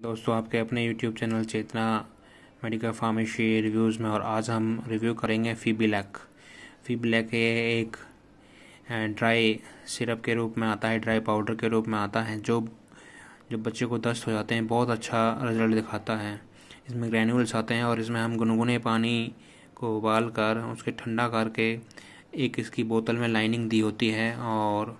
दोस्तों, आपके अपने YouTube channel Chetna medical pharmacy reviews में और आज हम रिव्यू करेंगे फ़ी ब्लैक फ़ी ब्लैक ये एक ड्राई सिरप के रूप में आता है ड्राई पाउडर के रूप में आता है, जो जब बच्चे को दस्त हो जाते हैं, बहुत अच्छा रिज़ल्ट दिखाता है। इसमें ग्रैन्यूल्स आते हैं और इसमें हम गुनगुने पानी को उबाल कर उसके ठंडा करके एक इसकी बोतल में लाइनिंग दी होती है और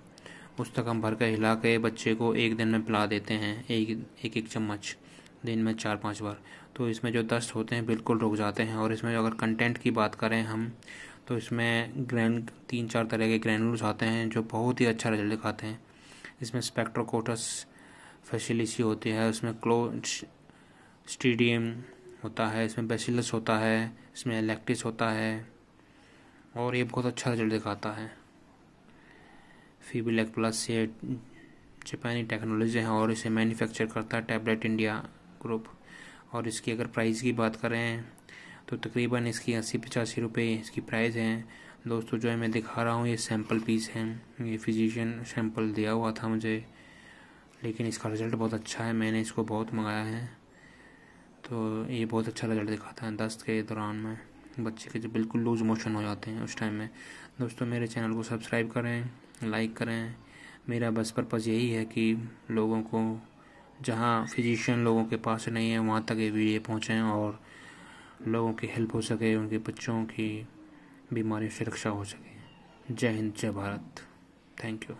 उस तक हम भर कर हिला के बच्चे को एक दिन में पिला देते हैं, एक एक एक चम्मच, दिन में चार, पाँच बार। तो इसमें जो दस्त होते हैं, बिल्कुल रुक जाते हैं। और इसमें अगर कंटेंट की बात करें हम तो इसमें ग्रैन तीन, चार तरह के ग्रैनुल्स आते हैं जो बहुत ही अच्छा रिज़ल्ट दिखाते हैं। इसमें स्पेक्ट्रोकोटस फैसिलिसी होती है, उसमें क्लो स्टीडियम होता है, इसमें बेसिलस होता है, इसमें इलेक्टिस होता है, और ये बहुत अच्छा रिज़ल्ट दिखाता है। फीबिलैक प्लस ये जापानी टेक्नोलॉजी है और इसे मैन्युफैक्चर करता है टैबलेट इंडिया ग्रुप और इसकी अगर प्राइस की बात करें तो तकरीबन इसकी अस्सी पचासी रुपये इसकी प्राइस है। दोस्तों, जो है मैं दिखा रहा हूँ, ये सैंपल पीस है। ये फिजिशियन सैंपल दिया हुआ था मुझे, लेकिन इसका रिज़ल्ट बहुत अच्छा है। मैंने इसको बहुत मंगाया है। तो ये बहुत अच्छा रिज़ल्ट दिखाता है दस्त के दौरान में। बच्चे के जो बिल्कुल लूज मोशन हो जाते हैं उस टाइम में। दोस्तों, मेरे चैनल को सब्सक्राइब करें, लाइक करें। मेरा बस पर्पज़ यही है कि लोगों को, जहाँ फिजिशियन लोगों के पास नहीं है, वहाँ तक ये वीडियो पहुँचें और लोगों की हेल्प हो सके, उनके बच्चों की बीमारी से रक्षा हो सके। जय हिंद, जय भारत। Thank you.